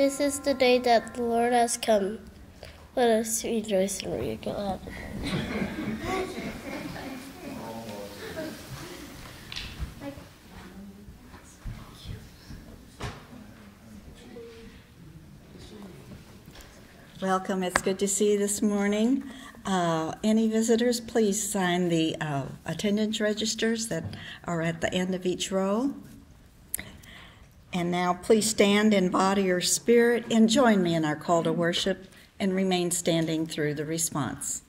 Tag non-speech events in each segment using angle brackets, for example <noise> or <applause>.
This is the day that the Lord has come. Let us rejoice and be glad. Welcome. It's good to see you this morning. Uh, any visitors, please sign the uh, attendance registers that are at the end of each row. And now, please stand in body or spirit and join me in our call to worship and remain standing through the response.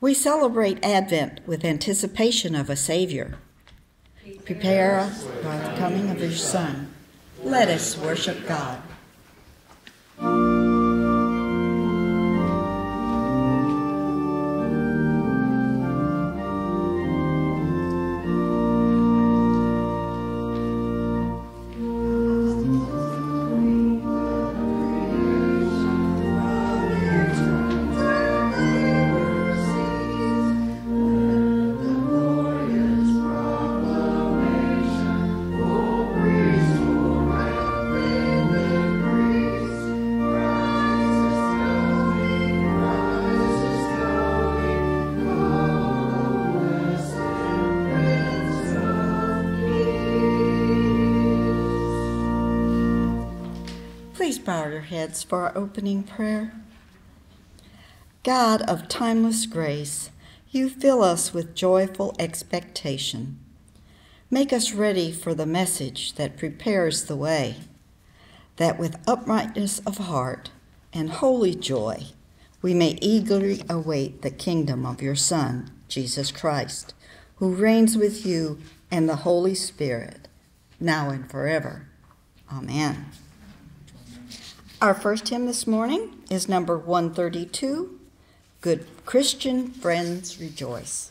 We celebrate Advent with anticipation of a Savior. Prepare us for the coming of your Son. Let us worship God. Bow your heads for our opening prayer. God of timeless grace, you fill us with joyful expectation. Make us ready for the message that prepares the way, that with uprightness of heart and holy joy, we may eagerly await the kingdom of your Son, Jesus Christ, who reigns with you and the Holy Spirit, now and forever. Amen. Our first hymn this morning is number 132 Good Christian Friends Rejoice.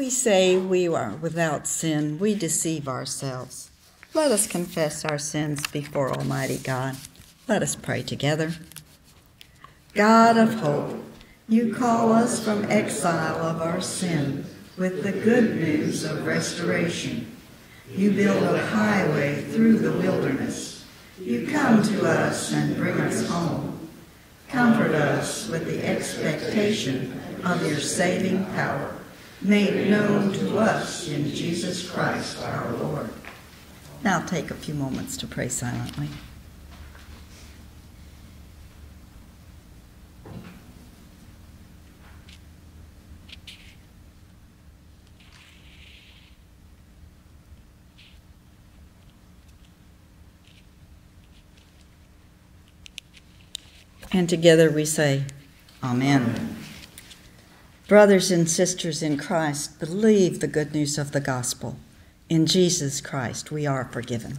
We say we are without sin, we deceive ourselves. Let us confess our sins before Almighty God. Let us pray together. God of hope, you call us from exile of our sin with the good news of restoration. You build a highway through the wilderness. You come to us and bring us home. Comfort us with the expectation of your saving power made known to us in Jesus Christ our Lord. Now take a few moments to pray silently. And together we say, Amen. Amen. Brothers and sisters in Christ, believe the good news of the gospel. In Jesus Christ, we are forgiven.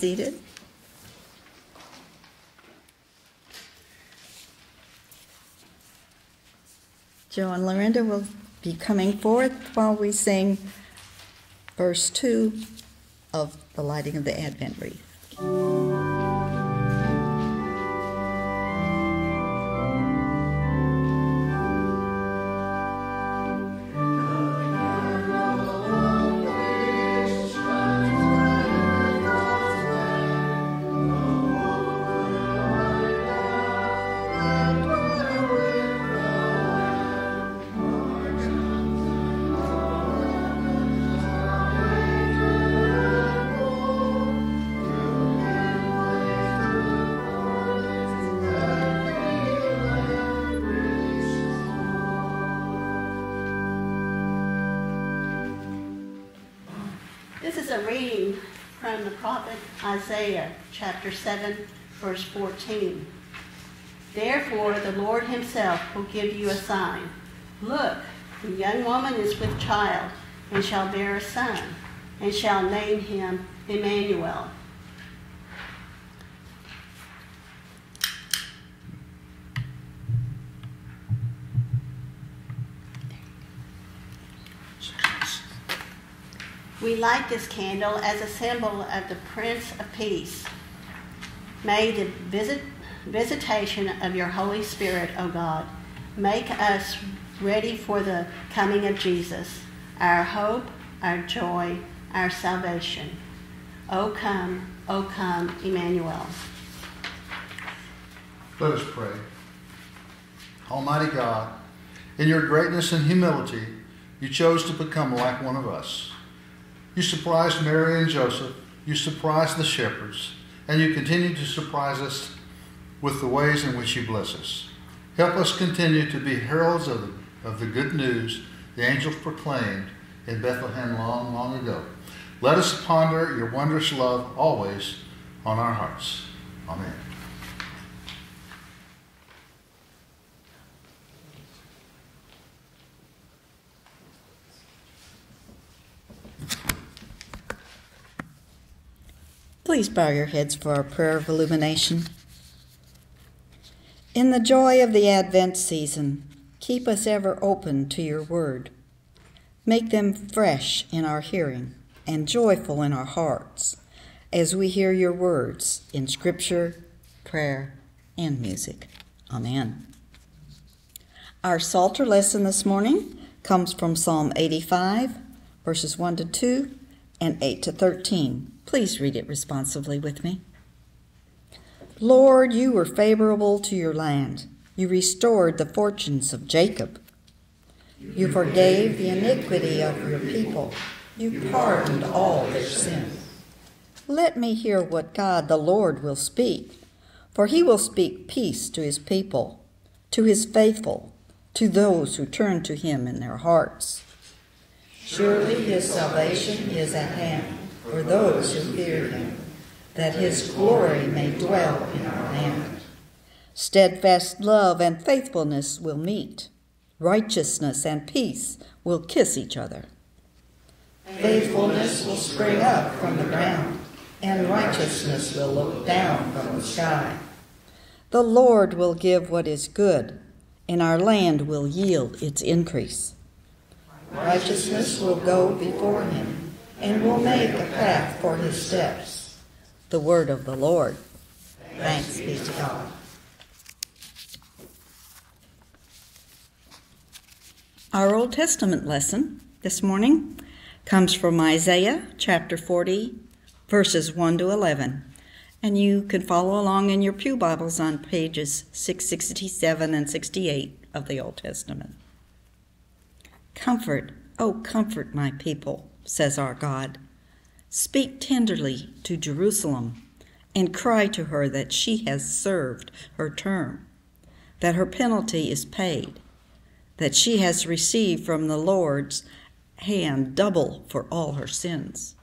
Seated. Joe and Lorinda will be coming forth while we sing verse 2 of the lighting of the Advent wreath. Isaiah chapter 7, verse 14. Therefore, the Lord himself will give you a sign. Look, the young woman is with child, and shall bear a son, and shall name him Emmanuel. We light this candle as a symbol of the Prince of Peace. May the visit, visitation of your Holy Spirit, O God, make us ready for the coming of Jesus, our hope, our joy, our salvation. O come, O come, Emmanuel. Let us pray. Almighty God, in your greatness and humility, you chose to become like one of us. You surprised Mary and Joseph. You surprised the shepherds. And you continue to surprise us with the ways in which you bless us. Help us continue to be heralds of the, of the good news the angels proclaimed in Bethlehem long, long ago. Let us ponder your wondrous love always on our hearts. Amen. Please bow your heads for our prayer of illumination. In the joy of the Advent season, keep us ever open to your word. Make them fresh in our hearing and joyful in our hearts as we hear your words in scripture, prayer, and music. Amen. Our Psalter lesson this morning comes from Psalm 85, verses 1 to 2 and 8 to 13. Please read it responsively with me. Lord, you were favorable to your land. You restored the fortunes of Jacob. You forgave the iniquity of your people. You pardoned all their sins. Let me hear what God the Lord will speak, for he will speak peace to his people, to his faithful, to those who turn to him in their hearts. Surely his salvation is at hand for those who fear him, that his glory may dwell in our land. Steadfast love and faithfulness will meet. Righteousness and peace will kiss each other. Faithfulness will spring up from the ground, and righteousness will look down from the sky. The Lord will give what is good, and our land will yield its increase. Righteousness will go before him, and will make a path for his steps. The word of the Lord. Thanks be to God. Our Old Testament lesson this morning comes from Isaiah chapter 40, verses 1 to 11. And you can follow along in your Pew Bibles on pages 667 and 68 of the Old Testament. Comfort, oh, comfort my people, says our God. Speak tenderly to Jerusalem and cry to her that she has served her term, that her penalty is paid that she has received from the Lord's hand double for all her sins.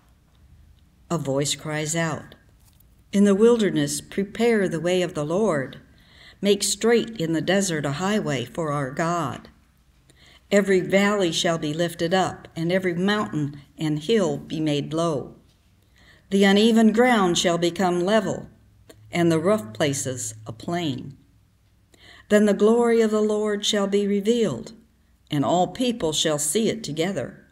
A voice cries out, In the wilderness, prepare the way of the Lord. Make straight in the desert a highway for our God. Every valley shall be lifted up, and every mountain and hill be made low. The uneven ground shall become level, and the rough places a plain. Then the glory of the Lord shall be revealed, and all people shall see it together,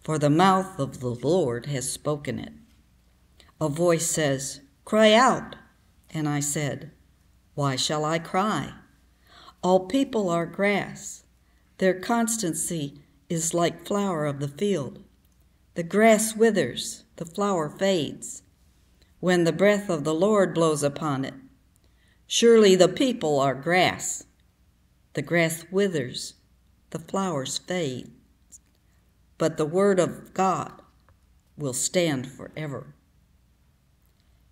for the mouth of the Lord has spoken it. A voice says, Cry out. And I said, Why shall I cry? All people are grass. Their constancy is like flower of the field. The grass withers, the flower fades, when the breath of the Lord blows upon it. Surely the people are grass. The grass withers, the flowers fade, but the word of God will stand forever.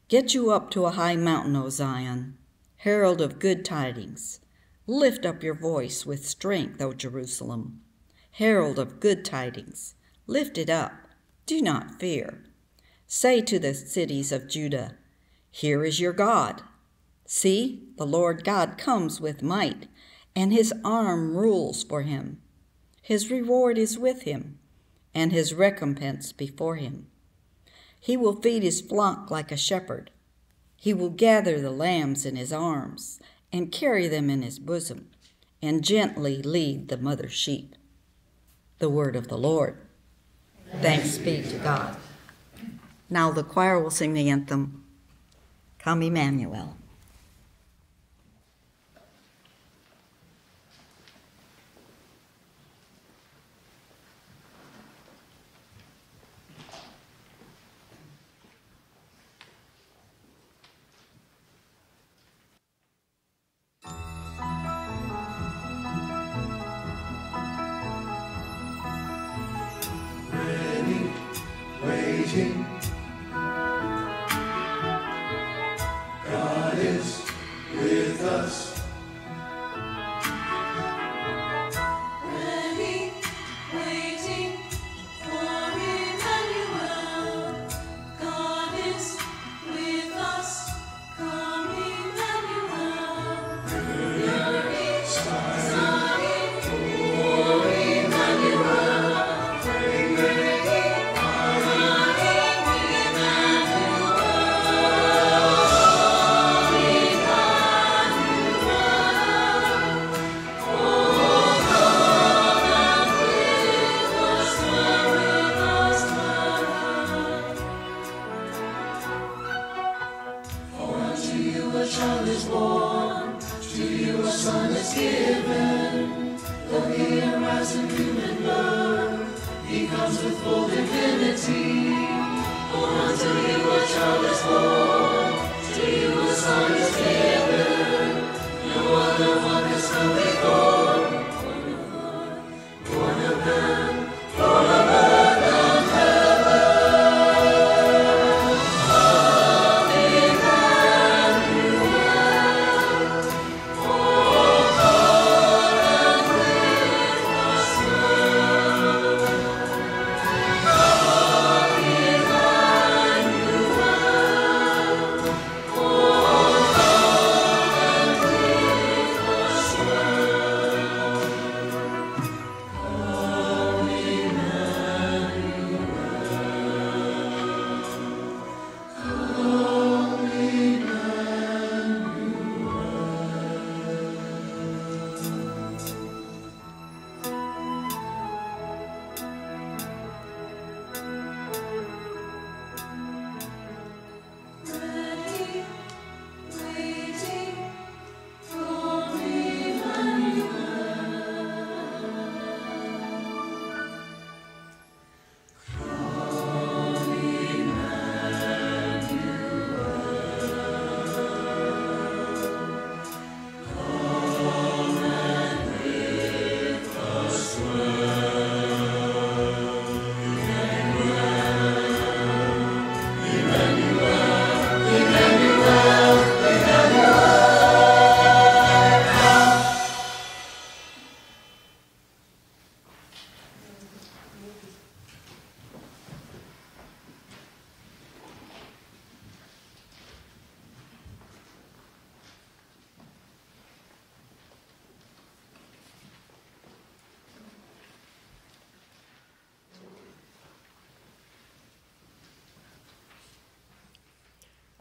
Get you up to a high mountain, O Zion, herald of good tidings. Lift up your voice with strength, O Jerusalem, herald of good tidings. Lift it up, do not fear. Say to the cities of Judah, Here is your God. See, the Lord God comes with might, and his arm rules for him. His reward is with him, and his recompense before him. He will feed his flock like a shepherd. He will gather the lambs in his arms and carry them in his bosom, and gently lead the mother sheep. The word of the Lord. Thanks be to God. Now the choir will sing the anthem, Come Emmanuel.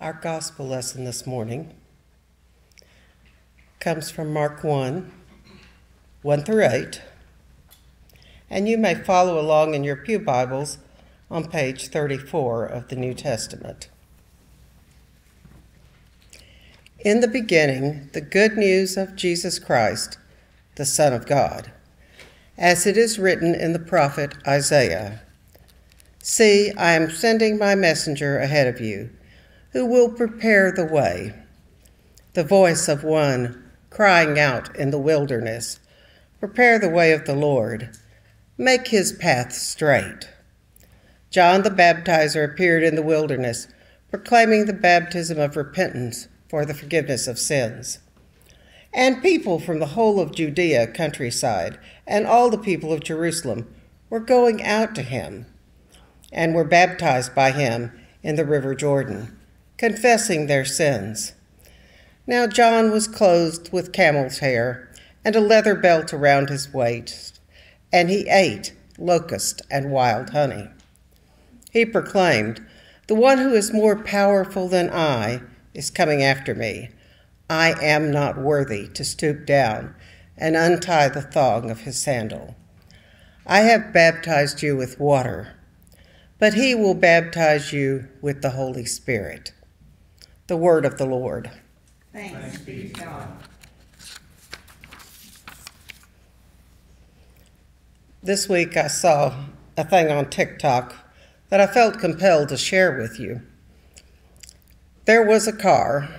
Our gospel lesson this morning comes from Mark 1 1 through 8. And you may follow along in your Pew Bibles on page 34 of the New Testament. In the beginning, the good news of Jesus Christ, the Son of God, as it is written in the prophet Isaiah See, I am sending my messenger ahead of you, who will prepare the way. The voice of one crying out in the wilderness Prepare the way of the Lord, make his path straight. John the Baptizer appeared in the wilderness, proclaiming the baptism of repentance for the forgiveness of sins. And people from the whole of Judea countryside and all the people of Jerusalem were going out to him and were baptized by him in the river Jordan, confessing their sins. Now John was clothed with camel's hair and a leather belt around his waist, and he ate locust and wild honey. He proclaimed, The one who is more powerful than I is coming after me. I am not worthy to stoop down and untie the thong of his sandal. I have baptized you with water but he will baptize you with the Holy Spirit. The word of the Lord. Thanks be to God. This week I saw a thing on TikTok that I felt compelled to share with you. There was a car,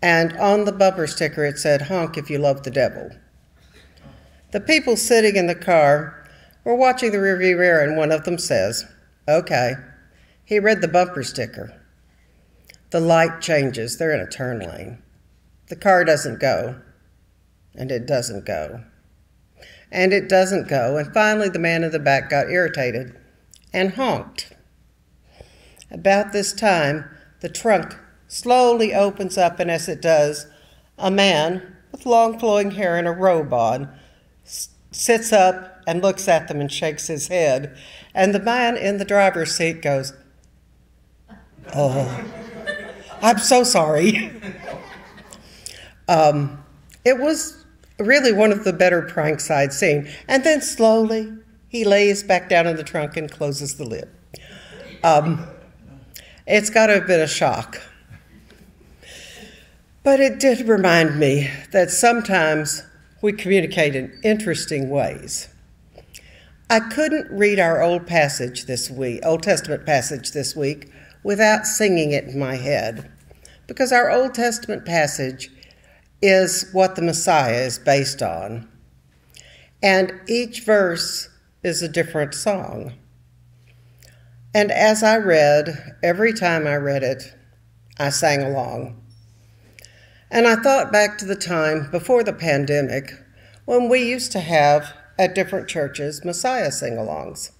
and on the bumper sticker it said, Honk if you love the devil. The people sitting in the car were watching the rearview mirror, and one of them says, Okay. He read the bumper sticker. The light changes. They're in a turn lane. The car doesn't go. And it doesn't go. And it doesn't go. And finally, the man in the back got irritated and honked. About this time, the trunk slowly opens up, and as it does, a man with long flowing hair and a robe on sits up and looks at them and shakes his head. And the man in the driver's seat goes, Oh, I'm so sorry. <laughs> um, it was really one of the better pranks I'd seen. And then slowly he lays back down in the trunk and closes the lid. Um, it's got to have been a shock. But it did remind me that sometimes we communicate in interesting ways. I couldn't read our old passage this week, Old Testament passage this week, without singing it in my head, because our Old Testament passage is what the Messiah is based on. And each verse is a different song. And as I read, every time I read it, I sang along. And I thought back to the time before the pandemic when we used to have at different churches Messiah sing alongs.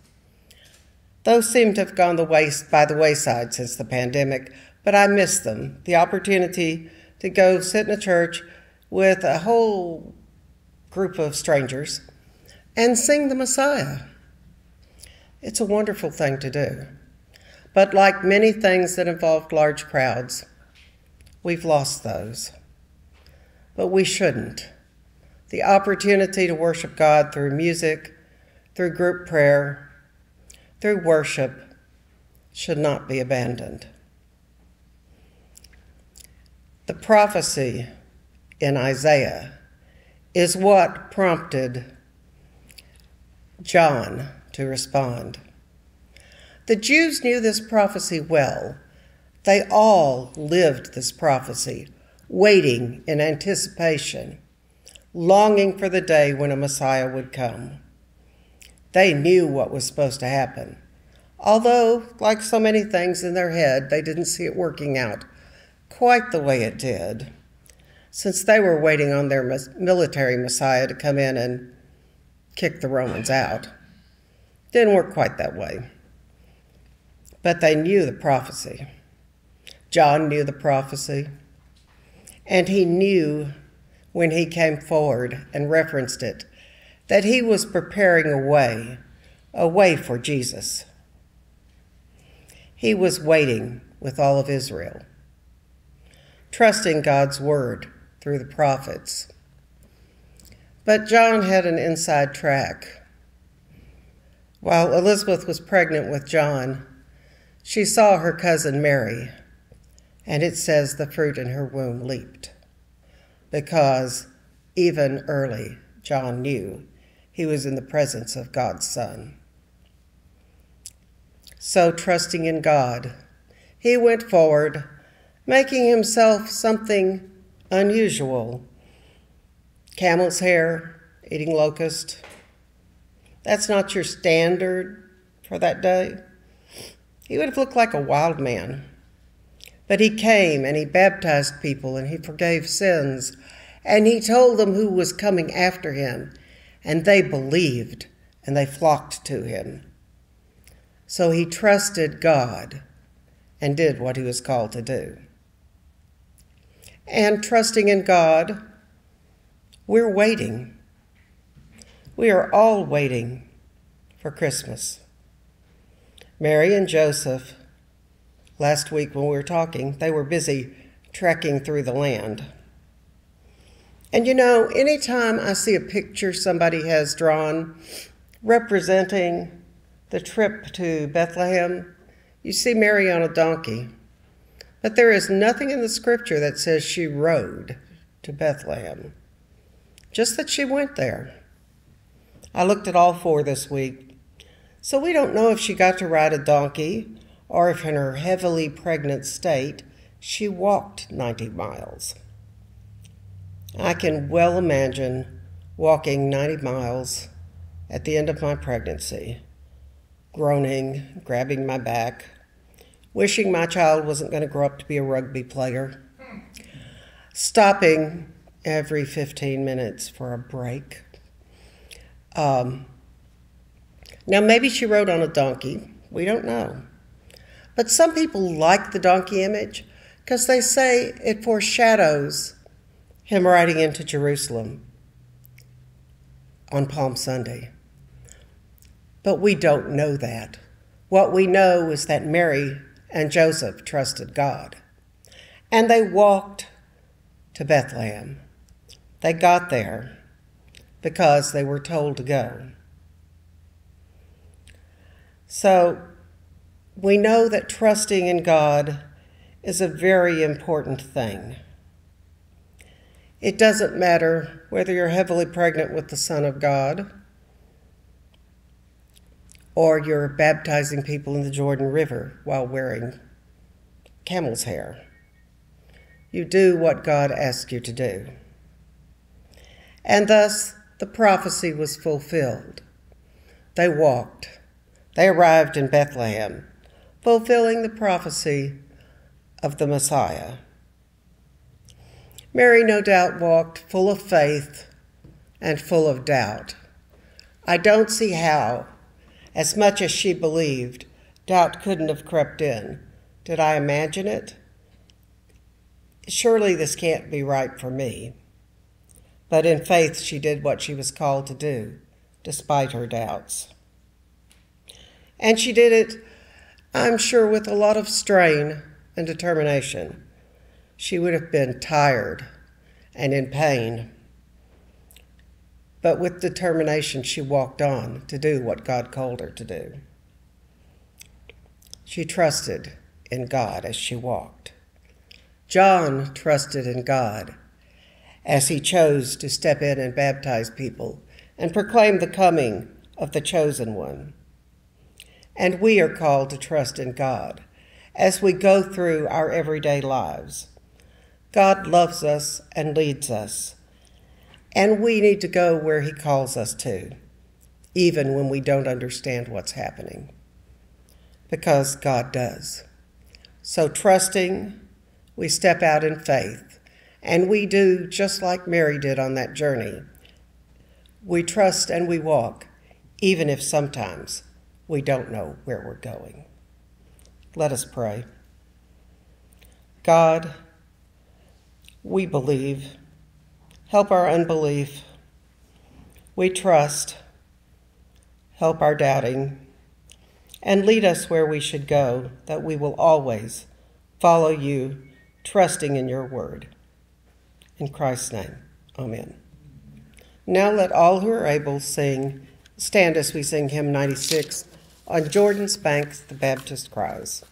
Those seem to have gone the waste by the wayside since the pandemic, but I miss them. The opportunity to go sit in a church with a whole group of strangers and sing the Messiah. It's a wonderful thing to do. But like many things that involve large crowds, we've lost those but we shouldn't. The opportunity to worship God through music, through group prayer, through worship should not be abandoned. The prophecy in Isaiah is what prompted John to respond. The Jews knew this prophecy well. They all lived this prophecy waiting in anticipation, longing for the day when a Messiah would come. They knew what was supposed to happen, although, like so many things in their head, they didn't see it working out quite the way it did, since they were waiting on their military Messiah to come in and kick the Romans out. Didn't work quite that way. But they knew the prophecy. John knew the prophecy. And he knew when he came forward and referenced it that he was preparing a way, a way for Jesus. He was waiting with all of Israel, trusting God's word through the prophets. But John had an inside track. While Elizabeth was pregnant with John, she saw her cousin Mary, and it says the fruit in her womb leaped, because even early John knew he was in the presence of God's Son. So, trusting in God, he went forward, making himself something unusual camel's hair, eating locust. That's not your standard for that day. He would have looked like a wild man. But he came and he baptized people and he forgave sins and he told them who was coming after him. And they believed and they flocked to him. So he trusted God and did what he was called to do. And trusting in God, we're waiting. We are all waiting for Christmas. Mary and Joseph, last week when we were talking, they were busy trekking through the land. And you know, anytime I see a picture somebody has drawn representing the trip to Bethlehem, you see Mary on a donkey. But there is nothing in the scripture that says she rode to Bethlehem, just that she went there. I looked at all four this week, so we don't know if she got to ride a donkey or if in her heavily pregnant state she walked 90 miles. I can well imagine walking 90 miles at the end of my pregnancy, groaning, grabbing my back, wishing my child wasn't going to grow up to be a rugby player, stopping every 15 minutes for a break. Um, now, maybe she rode on a donkey. We don't know. But some people like the donkey image because they say it foreshadows him riding into Jerusalem on Palm Sunday. But we don't know that. What we know is that Mary and Joseph trusted God. And they walked to Bethlehem. They got there because they were told to go. So we know that trusting in God is a very important thing. It doesn't matter whether you're heavily pregnant with the Son of God or you're baptizing people in the Jordan River while wearing camel's hair. You do what God asks you to do. And thus the prophecy was fulfilled. They walked. They arrived in Bethlehem, fulfilling the prophecy of the Messiah. Mary, no doubt, walked full of faith and full of doubt. I don't see how, as much as she believed, doubt couldn't have crept in. Did I imagine it? Surely this can't be right for me. But in faith, she did what she was called to do, despite her doubts. And she did it, I'm sure, with a lot of strain and determination she would have been tired and in pain. But with determination, she walked on to do what God called her to do. She trusted in God as she walked. John trusted in God as he chose to step in and baptize people and proclaim the coming of the chosen one. And we are called to trust in God as we go through our everyday lives God loves us and leads us. And we need to go where He calls us to, even when we don't understand what's happening, because God does. So, trusting, we step out in faith, and we do just like Mary did on that journey. We trust and we walk, even if sometimes we don't know where we're going. Let us pray. God, we believe. Help our unbelief. We trust. Help our doubting. And lead us where we should go, that we will always follow you, trusting in your word. In Christ's name, amen. Now let all who are able sing, stand as we sing hymn 96, On Jordan's Banks the Baptist Cries.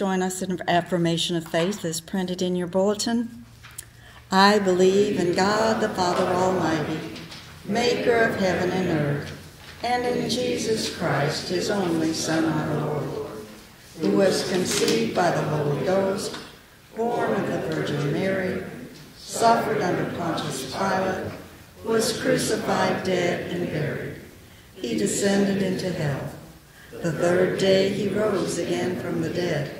Join us in affirmation of faith as printed in your bulletin. I believe in God the Father Almighty, maker of heaven and earth, and in Jesus Christ, his only Son, our Lord, who was conceived by the Holy Ghost, born of the Virgin Mary, suffered under Pontius Pilate, was crucified, dead, and buried. He descended into hell. The third day he rose again from the dead.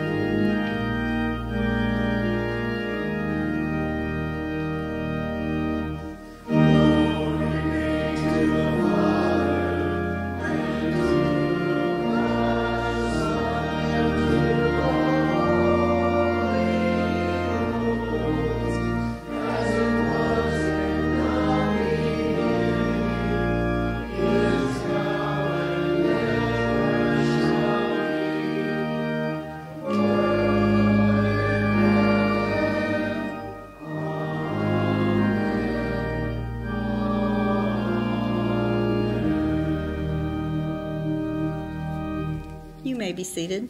May be seated.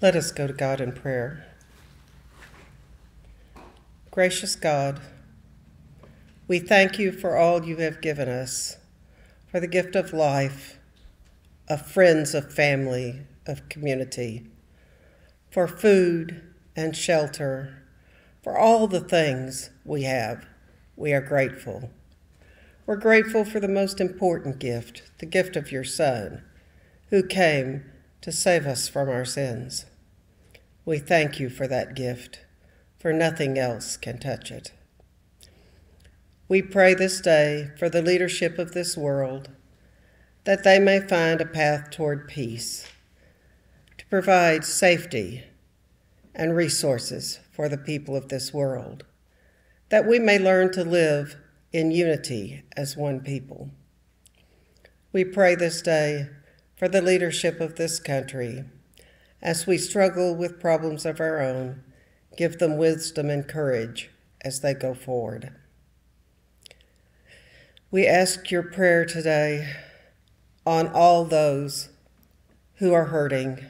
Let us go to God in prayer. Gracious God, we thank you for all you have given us, for the gift of life, of friends, of family, of community, for food and shelter, for all the things we have. We are grateful. We're grateful for the most important gift, the gift of your Son, who came to save us from our sins. We thank you for that gift, for nothing else can touch it. We pray this day for the leadership of this world, that they may find a path toward peace, to provide safety and resources for the people of this world, that we may learn to live in unity as one people. We pray this day for the leadership of this country. As we struggle with problems of our own, give them wisdom and courage as they go forward. We ask your prayer today on all those who are hurting,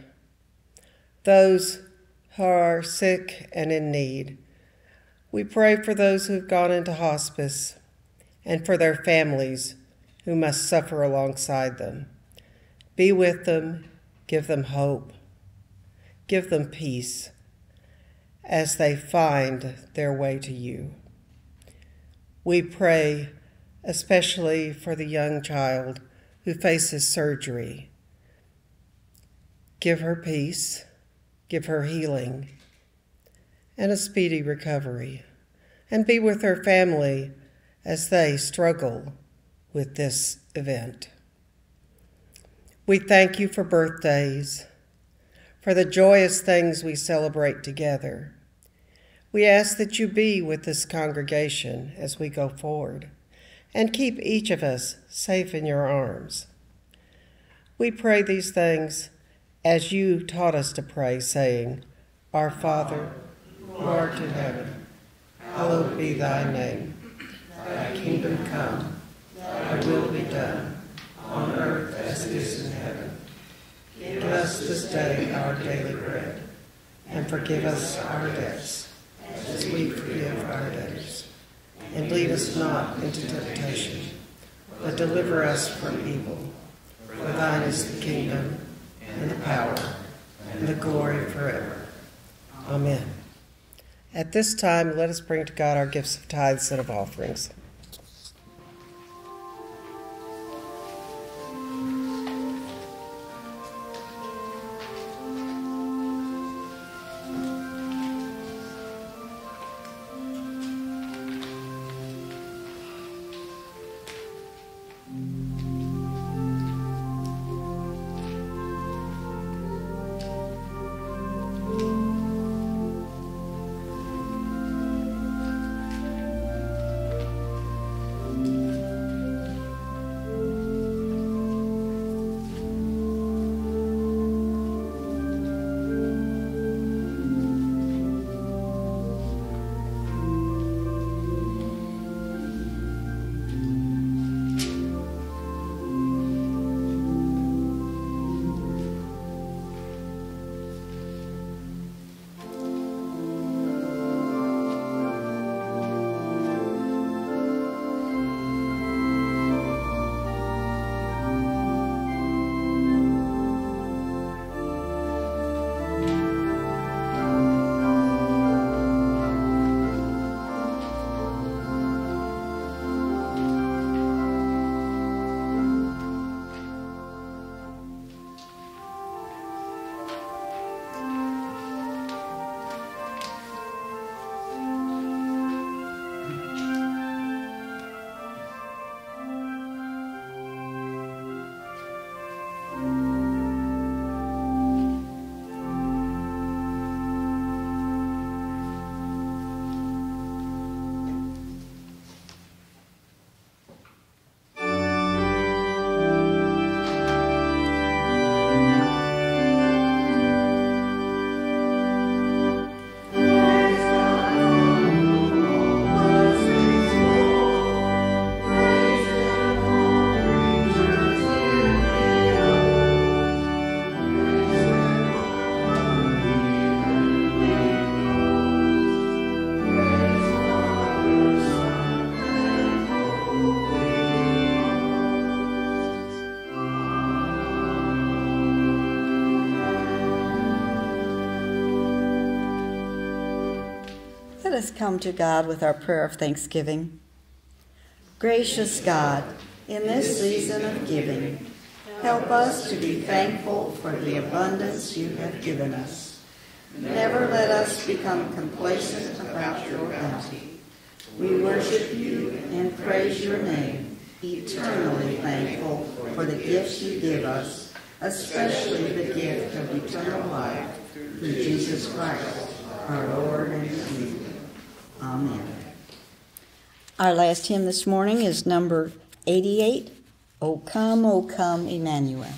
those who are sick and in need. We pray for those who've gone into hospice and for their families who must suffer alongside them. Be with them, give them hope, give them peace as they find their way to you. We pray especially for the young child who faces surgery. Give her peace, give her healing, and a speedy recovery, and be with her family as they struggle with this event. We thank you for birthdays, for the joyous things we celebrate together. We ask that you be with this congregation as we go forward and keep each of us safe in your arms. We pray these things as you taught us to pray, saying, Our Father, who art in heaven, hallowed be thy name. Thy kingdom come, thy will be done, on earth as it is in heaven. Give us this day our daily bread, and forgive us our debts, as we forgive our debtors and lead us not into temptation, but deliver us from evil. For thine is the kingdom, and the power, and the glory forever. Amen. At this time, let us bring to God our gifts of tithes and of offerings. Let us come to God with our prayer of thanksgiving. Gracious God, in this season of giving, help us to be thankful for the abundance you have given us. Never let us become complacent about your bounty. We worship you and praise your name, eternally thankful for the gifts you give us, especially the gift of eternal life through Jesus Christ, our Lord and King. Amen. Our last hymn this morning is number 88, O come, O come, Emmanuel.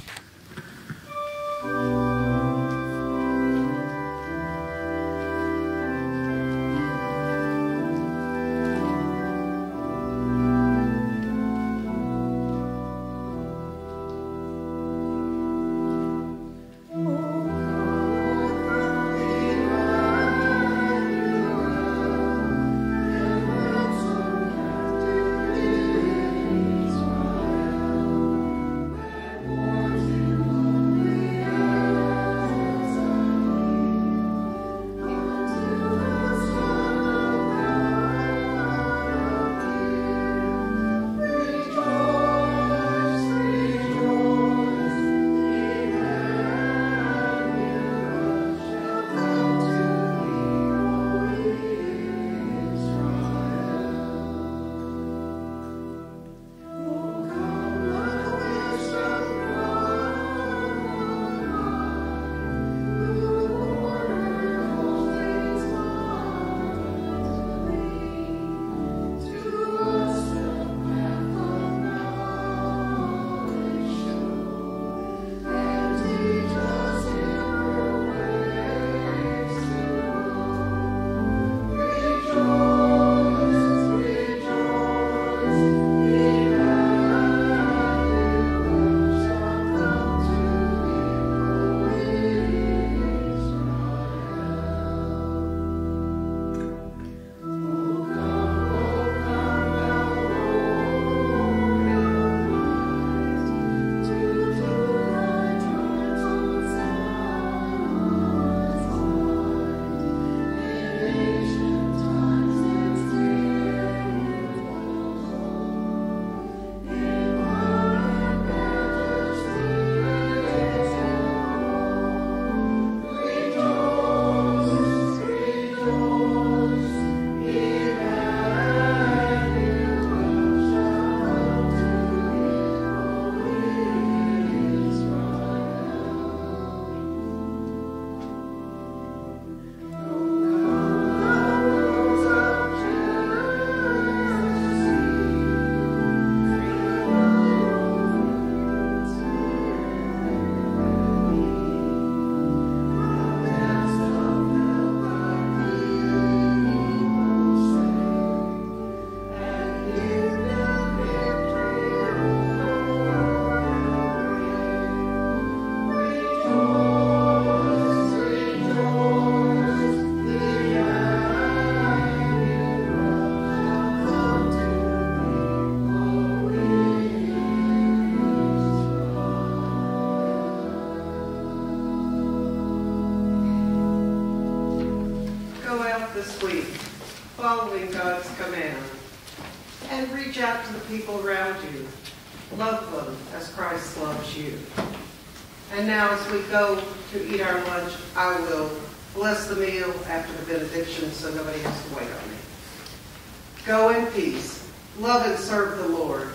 Go in peace. Love and serve the Lord.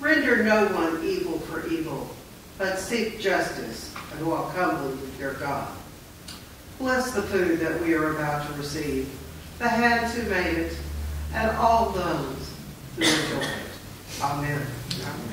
Render no one evil for evil, but seek justice and walk humbly with your God. Bless the food that we are about to receive, the hands who made it, and all those who enjoy it. Amen. Amen.